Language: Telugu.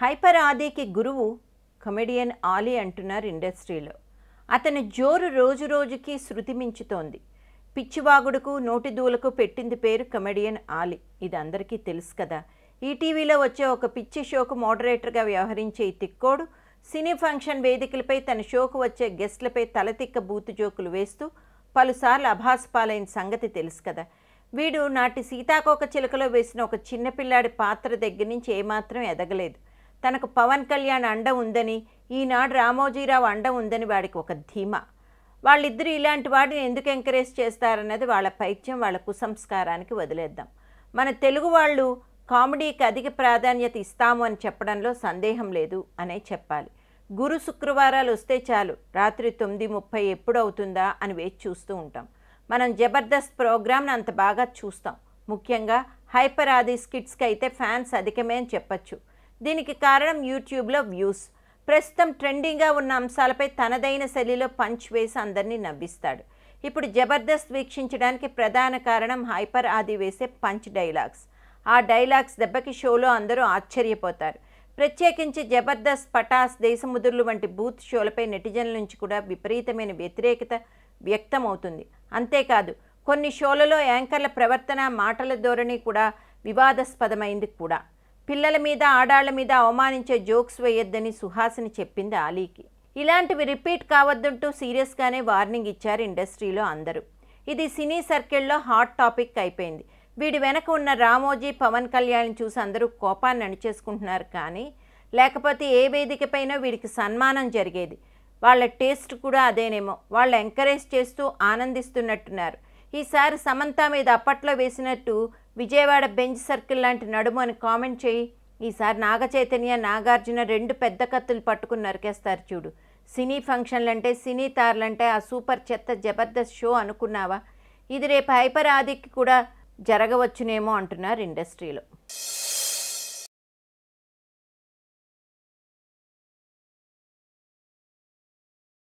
హైపర్ ఆదికి గురువు కమెడియన్ ఆలీ అంటున్నారు ఇండస్ట్రీలో. అతని జోరు రోజు రోజుకి శృతి మించుతోంది. పిచ్చివాగుడుకు నోటిదూలకు పెట్టింది పేరు కమెడియన్ ఆలీ. ఇది అందరికీ తెలుసు కదా. ఈటీవీలో వచ్చే ఒక పిచ్చి షోకు మోడరేటర్గా వ్యవహరించే ఈ తిక్కోడు సినీ ఫంక్షన్ వేదికలపై తన షోకు వచ్చే గెస్ట్లపై తలతిక్క బూతు జోకులు వేస్తూ పలుసార్లు అభాసపాలైన సంగతి తెలుసు కదా. వీడు నాటి సీతాకోక చిలుకలో వేసిన ఒక చిన్నపిల్లాడి పాత్ర దగ్గర నుంచి ఏమాత్రం ఎదగలేదు. తనకు పవన్ కళ్యాణ్ అండ ఉందని ఈనాడు రామోజీరావు అండ ఉందని వాడికి ఒక ధీమా. వాళ్ళిద్దరూ ఇలాంటి వాడిని ఎందుకు ఎంకరేజ్ చేస్తారన్నది వాళ్ళ పైత్యం వాళ్ళ కుసంస్కారానికి వదిలేద్దాం. మన తెలుగు వాళ్ళు కామెడీకి అధిక ప్రాధాన్యత ఇస్తాము అని చెప్పడంలో సందేహం లేదు అనే చెప్పాలి. గురు శుక్రవారాలు వస్తే చాలు రాత్రి తొమ్మిది ముప్పై ఎప్పుడు అవుతుందా అని వేచి చూస్తూ ఉంటాం. మనం జబర్దస్త్ ప్రోగ్రామ్ని అంత బాగా చూస్తాం. ముఖ్యంగా హైపర్ ఆది స్కిట్స్కి అయితే ఫ్యాన్స్ అధికమే అని చెప్పచ్చు. దీనికి కారణం యూట్యూబ్లో వ్యూస్. ప్రస్తుతం ట్రెండింగ్గా ఉన్న అంశాలపై తనదైన శైలిలో పంచ్ వేసి అందరినీ నవ్విస్తాడు. ఇప్పుడు జబర్దస్త్ వీక్షించడానికి ప్రధాన కారణం హైపర్ ఆది వేసే పంచ్ డైలాగ్స్. ఆ డైలాగ్స్ దెబ్బకి షోలో అందరూ ఆశ్చర్యపోతారు. ప్రత్యేకించి జబర్దస్త్ పటాస్ దేశముదుర్లు వంటి బూత్ షోలపై నెటిజన్ల నుంచి కూడా విపరీతమైన వ్యతిరేకత వ్యక్తమవుతుంది. అంతేకాదు కొన్ని షోలలో యాంకర్ల ప్రవర్తన మాటల ధోరణి కూడా వివాదాస్పదమైంది కూడా. పిల్లల మీద ఆడాళ్ళ మీద అవమానించే జోక్స్ వేయొద్దని సుహాసిని చెప్పింది ఆలీకి. ఇలాంటివి రిపీట్ కావద్దంటూ సీరియస్గానే వార్నింగ్ ఇచ్చారు ఇండస్ట్రీలో అందరూ. ఇది సినీ సర్కిల్లో హాట్ టాపిక్ అయిపోయింది. వీడి వెనక ఉన్న రామోజీ పవన్ కళ్యాణ్ చూసి అందరూ కోపాన్ని అణిచేసుకుంటున్నారు కానీ లేకపోతే ఏ వేదికపైన వీడికి సన్మానం జరిగేది. వాళ్ళ టేస్ట్ కూడా అదేనేమో. వాళ్ళు ఎంకరేజ్ చేస్తూ ఆనందిస్తున్నట్టున్నారు. ఈసారి సమంత మీద అప్పట్లో వేసినట్టు విజయవాడ బెంచ్ సర్కిల్ లాంటి నడుము అని కామెంట్ చేయి. ఈసారి నాగ చైతన్య నాగార్జున రెండు పెద్ద కత్తులు పట్టుకుని నరికేస్తారు చూడు. సినీ ఫంక్షన్లంటే సినీ తార్లంటే ఆ సూపర్ చెత్త జబర్దస్త్ షో అనుకున్నావా? ఇది రేపు హైపర్ ఆదికి కూడా జరగవచ్చునేమో అంటున్నారు ఇండస్ట్రీలో.